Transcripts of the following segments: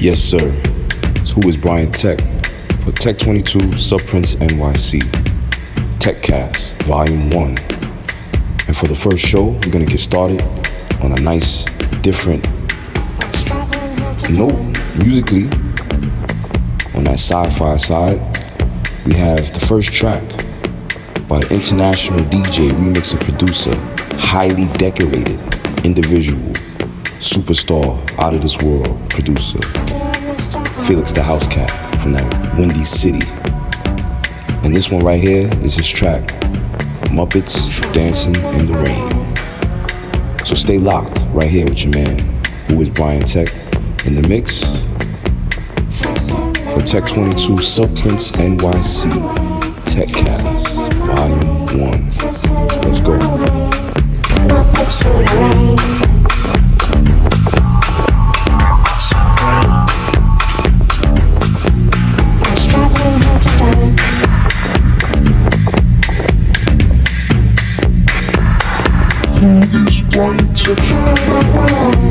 Yes, sir. So who is Brian Tech? For Tech 22, SubPrintz NYC. TechCast, Volume 1. And for the first show, we're gonna get started on a nice, different note musically. On that sci-fi side, we have the first track by international DJ, remixer, producer, highly decorated individual, superstar, out of this world producer, Felix the House Cat from that Windy City. And this one right here is his track, Muppets Dancing in the Rain. So stay locked right here with your man, who is Brian Tech, in the mix for Tech 22 SubPrintz NYC Tech TechCast Volume 1. Let's go. Want to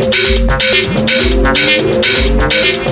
Thank you.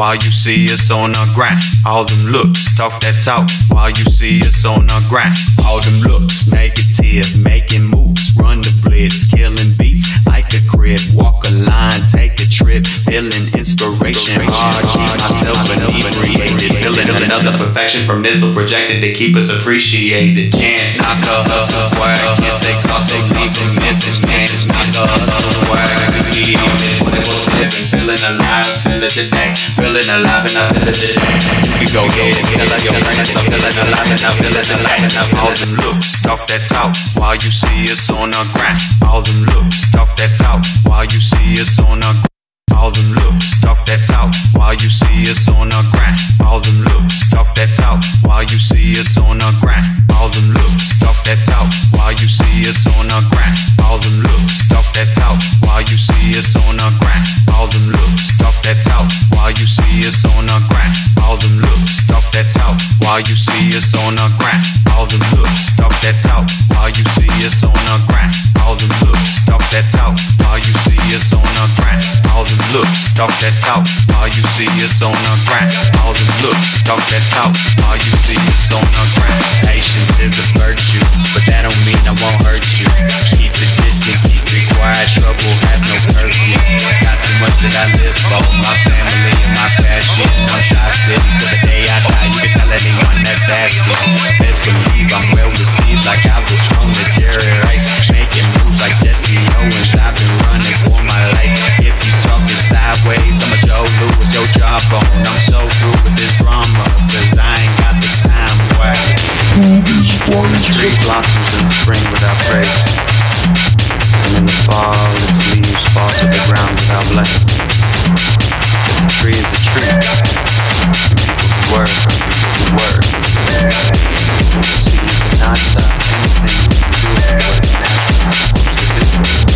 While you see us on the grind. All them looks, talk that talk while you see us on the grind. All them looks, negative, making moves, run the blitz, killing beats like a crib. Walk a line, take a trip, feeling inspiration. Hard, keep myself inebriated, feeling another perfection from this projected to keep us appreciated. Can't knock a hustle swag, can't say cost, so leave a message. Can't knock a hustle swag, we on it 24 7, feeling alive, feel it today, feeling alive and I feel it. You can go and tell your friends I'm feeling alive and I feel it alive all them looks, talk that talk while you see us on the grind. All them looks, talk that talk while you see us on the all them looks, talk that talk while you see us on the grind. All them looks, talk that talk while you see us on the grind. All them looks, talk that talk while you see us on the grind. All them looks, talk that talk while you see us on the grind. All them looks, talk that talk while you see us on the grind. All them looks, talk that talk while you see us on the grind. All them looks, talk that talk while you see us on the grind. All them looks, talk that talk while you see us on the grind. All them looks, talk that talk while you see us on the grind. All them looks, talk that talk while you see us on the grind. Patience is a virtue, but that don't mean I won't hurt you. Keep it distant, keep it quiet, trouble has no curfew. Got too much that I live for, my family and my passion. I'm Chi City till the day I die. You can tell anyone that's asking. Best believe I'm well received, like I was from the Jerry Rice, making moves like Jesse Owens. I've been running for my life. You I'm a Joe Louis, your jawbone. I'm so through with this drama, cause I ain't got the time. Tree blossoms in the spring without praise. And in the fall, its leaves fall to the ground without blame. Cause a tree is a tree. People who work people who work. So you cannot stop anything from doing what it's supposed to do.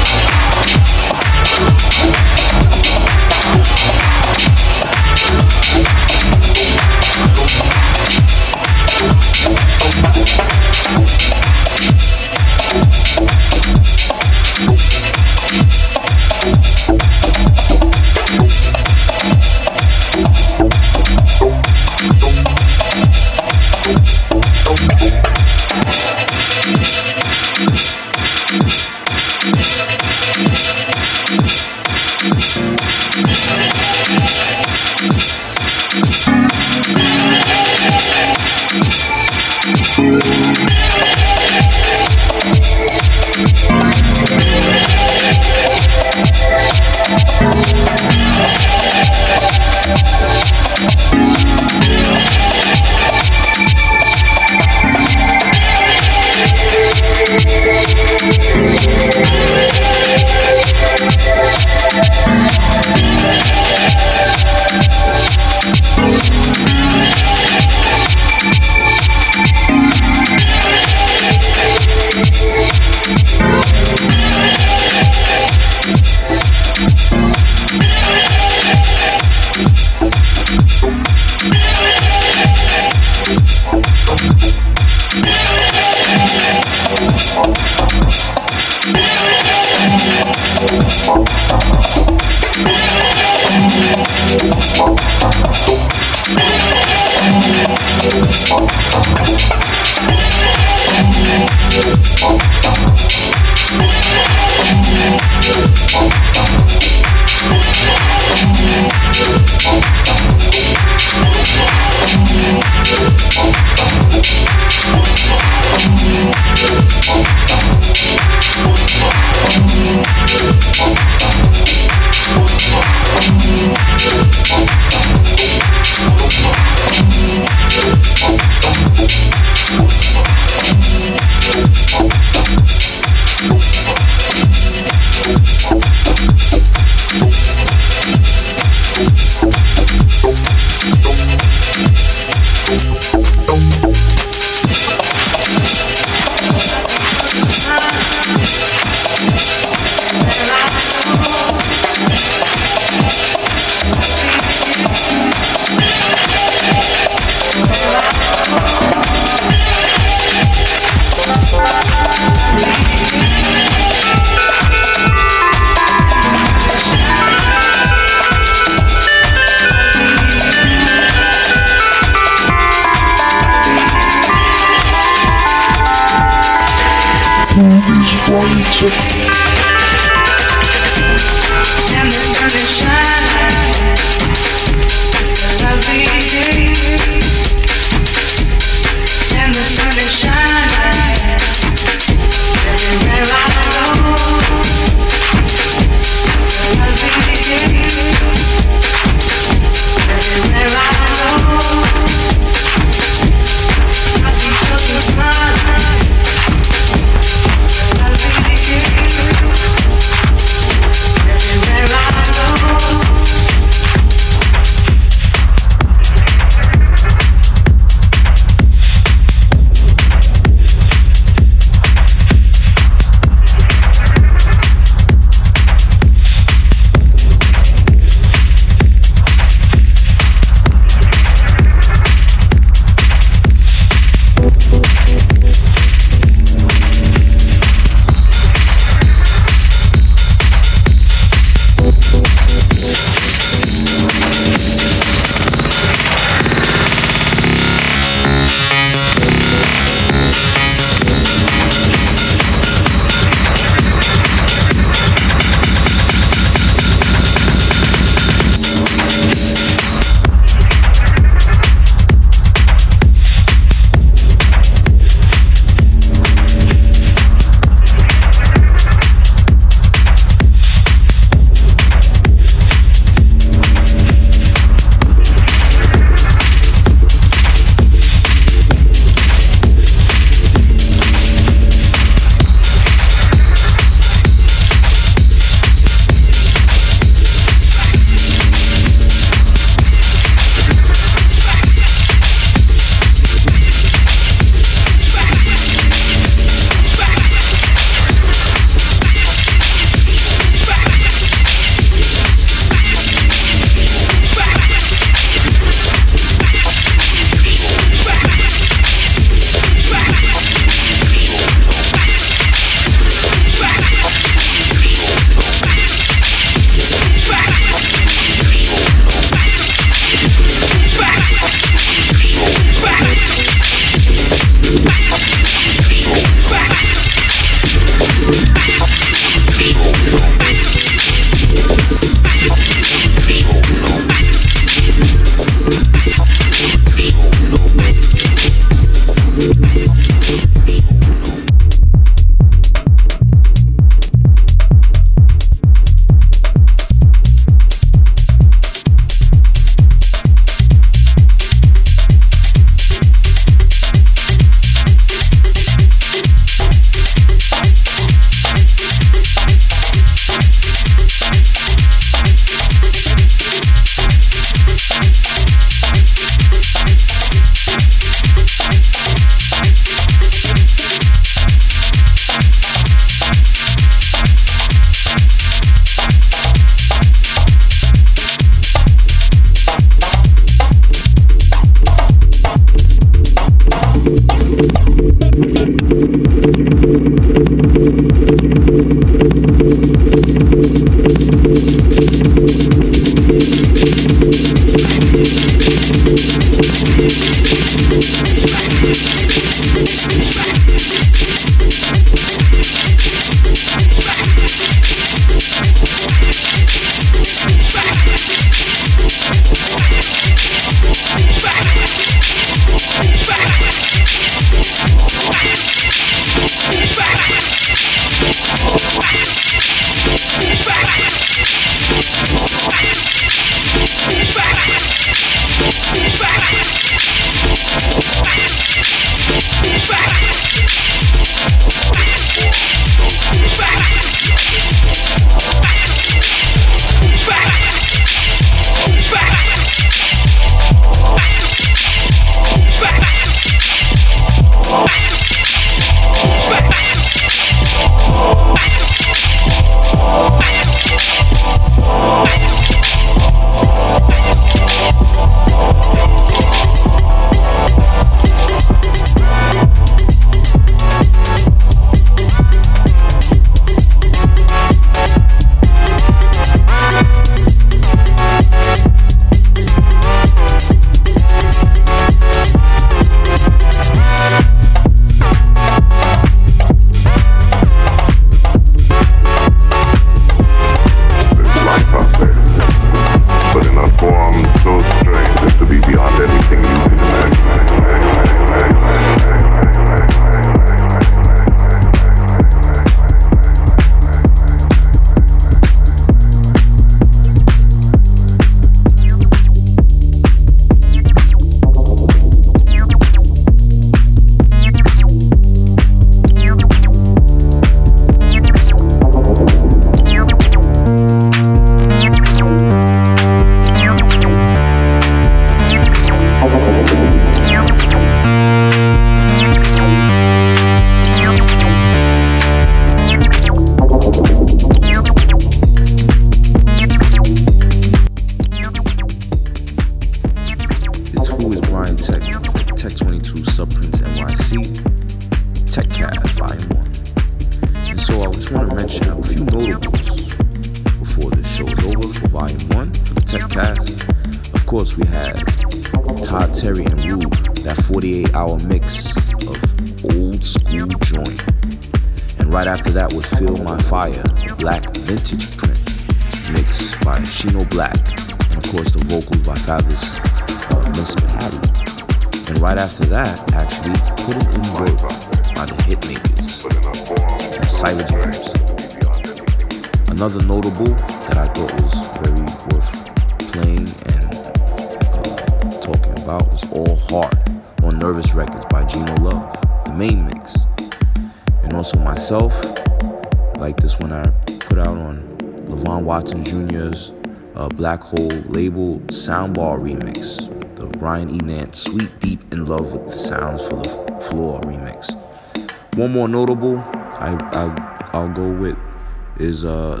Is uh,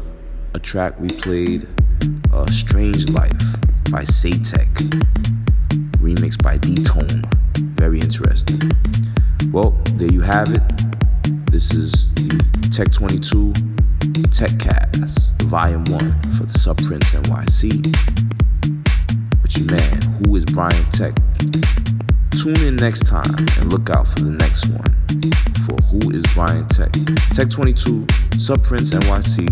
a track we played, uh, Strange Life by Satek, remixed by D-Tone. Very interesting. Well, there you have it. This is the Tech 22 TechCast, Volume 1 for the SubPrintz NYC. With your man, who is Brian Tech. Tune in next time and look out for the next one for Who is Brian Tech. Tech 22, SubPrintz NYC,